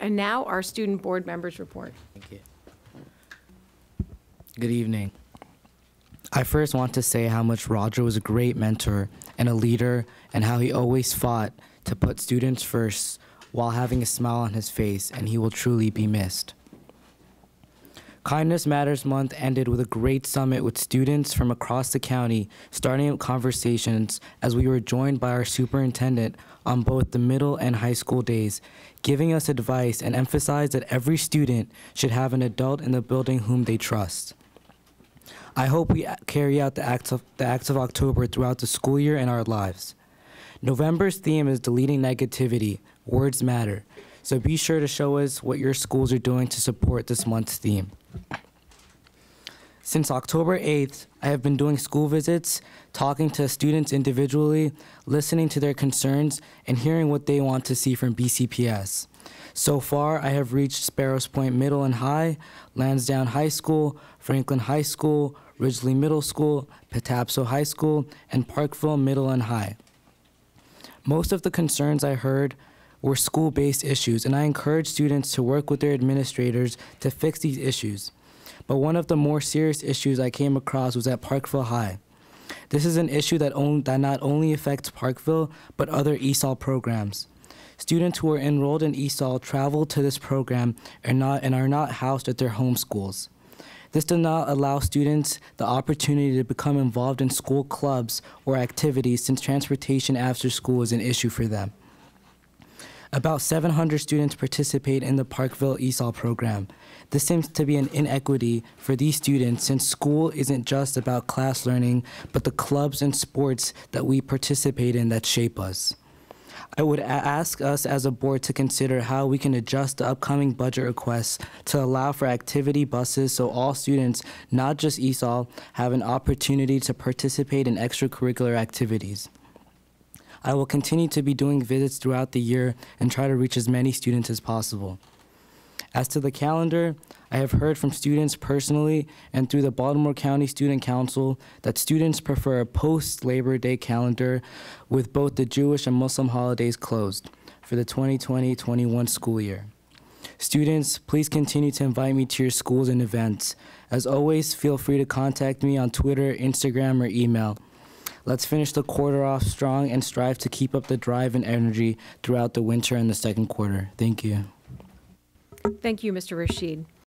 And now our student board members report. Thank you. Good evening. I first want to say how much Roger was a great mentor and a leader, and how he always fought to put students first while having a smile on his face, and he will truly be missed. Kindness Matters Month ended with a great summit with students from across the county, starting up conversations as we were joined by our superintendent on both the middle and high school days, giving us advice and emphasized that every student should have an adult in the building whom they trust. I hope we carry out the acts of the acts of October throughout the school year and our lives. November's theme is deleting negativity. Words matter. So be sure to show us what your schools are doing to support this month's theme. Since October 8th, I have been doing school visits, talking to students individually, listening to their concerns, and hearing what they want to see from BCPS. So far, I have reached Sparrows Point Middle and High, Lansdowne High School, Franklin High School, Ridgely Middle School, Patapsco High School, and Parkville Middle and High. Most of the concerns I heard were school based issues, and I encourage students to work with their administrators to fix these issues. But one of the more serious issues I came across was at Parkville High. This is an issue that, on, that not only affects Parkville, but other ESOL programs. Students who are enrolled in ESOL travel to this program and, not, and are not housed at their home schools. This does not allow students the opportunity to become involved in school clubs or activities since transportation after school is an issue for them. About 700 students participate in the Parkville ESOL program. This seems to be an inequity for these students since school isn't just about class learning, but the clubs and sports that we participate in that shape us. I would ask us as a board to consider how we can adjust the upcoming budget requests to allow for activity buses so all students, not just ESOL, have an opportunity to participate in extracurricular activities. I will continue to be doing visits throughout the year and try to reach as many students as possible. As to the calendar, I have heard from students personally and through the Baltimore County Student Council that students prefer a post Labor Day calendar with both the Jewish and Muslim holidays closed for the 2020 21 school year. Students, please continue to invite me to your schools and events. As always, feel free to contact me on Twitter, Instagram, or email. Let's finish the quarter off strong and strive to keep up the drive and energy throughout the winter and the second quarter. Thank you. Thank you, Mr. Rashid.